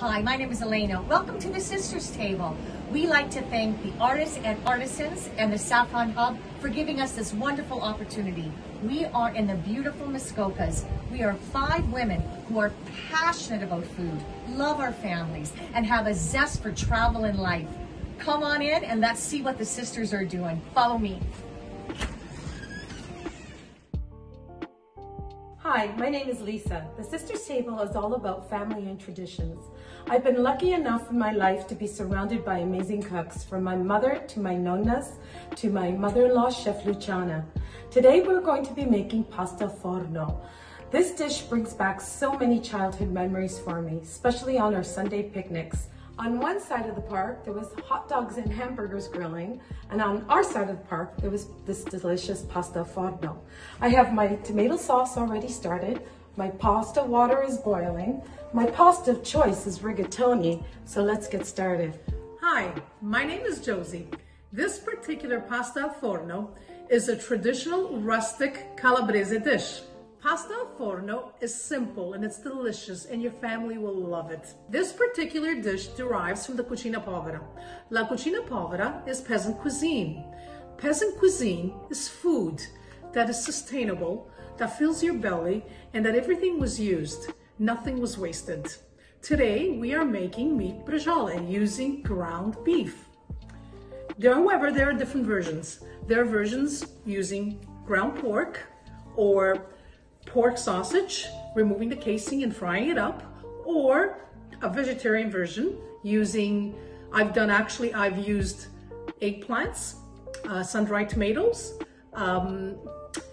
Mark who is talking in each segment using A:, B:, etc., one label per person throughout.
A: Hi, my name is Elena. Welcome to the Sisters Table. We like to thank the artists and artisans and the Saffron Hub for giving us this wonderful opportunity. We are in the beautiful Muskokas. We are five women who are passionate about food, love our families, and have a zest for travel and life. Come on in and let's see what the sisters are doing. Follow me.
B: Hi, my name is Lisa. The Sisters Table is all about family and traditions. I've been lucky enough in my life to be surrounded by amazing cooks, from my mother to my nonnas to my mother-in-law, Chef Luciana. Today we're going to be making pasta forno. This dish brings back so many childhood memories for me, especially on our Sunday picnics. On one side of the park, there was hot dogs and hamburgers grilling, and on our side of the park, there was this delicious pasta forno. I have my tomato sauce already started, my pasta water is boiling, my pasta of choice is rigatoni, so let's get started.
C: Hi, my name is Josie. This particular pasta forno is a traditional rustic calabrese dish. Pasta al forno is simple and it's delicious and your family will love it. This particular dish derives from the cucina povera. La cucina povera is peasant cuisine. Peasant cuisine is food that is sustainable, that fills your belly, and that everything was used. Nothing was wasted. Today, we are making meat bresaola using ground beef. There, however, there are different versions. There are versions using ground pork or pork sausage, removing the casing and frying it up, or a vegetarian version using, I've done actually, I've used eggplants, uh, sun-dried tomatoes, um,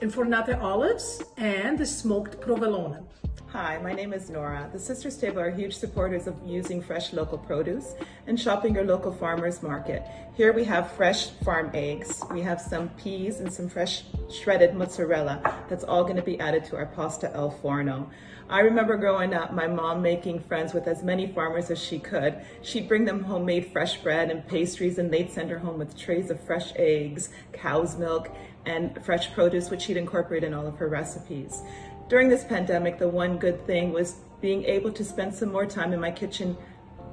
C: infornate olives, and the smoked provolone.
D: Hi, my name is Nora. The Sisters Table are huge supporters of using fresh local produce and shopping your local farmer's market. Here we have fresh farm eggs, we have some peas and some fresh shredded mozzarella that's all going to be added to our pasta al forno. I remember growing up, my mom making friends with as many farmers as she could. She'd bring them homemade fresh bread and pastries and they'd send her home with trays of fresh eggs, cow's milk, and fresh produce, which she'd incorporate in all of her recipes. During this pandemic, the one good thing was being able to spend some more time in my kitchen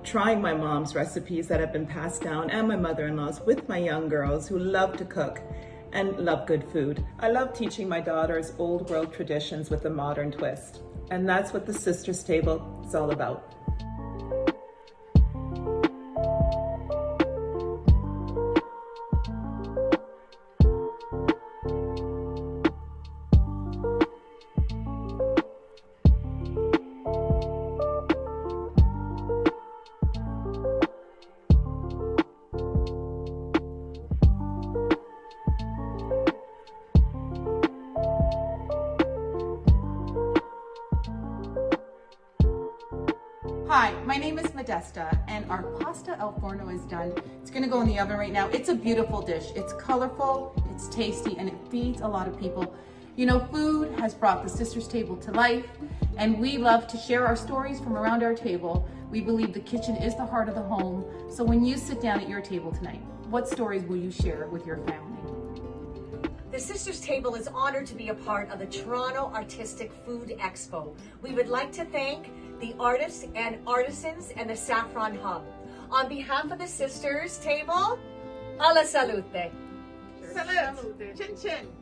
D: trying my mom's recipes that have been passed down and my mother-in-law's with my young girls who love to cook and love good food. I love teaching my daughters old world traditions with a modern twist. And that's what the Sisters Table is all about.
E: Hi, my name is Modesta and our pasta al forno is done. It's gonna go in the oven right now. It's a beautiful dish. It's colorful, it's tasty, and it feeds a lot of people. You know, food has brought the Sisters Table to life, and we love to share our stories from around our table. We believe the kitchen is the heart of the home, so when you sit down at your table tonight, what stories will you share with your family?
A: The Sisters Table is honored to be a part of the Toronto Artistic Food Expo. We would like to thank the artists and artisans and the Saffron Hub. On behalf of the Sisters Table, alla salute.
F: Salute. Chin chin.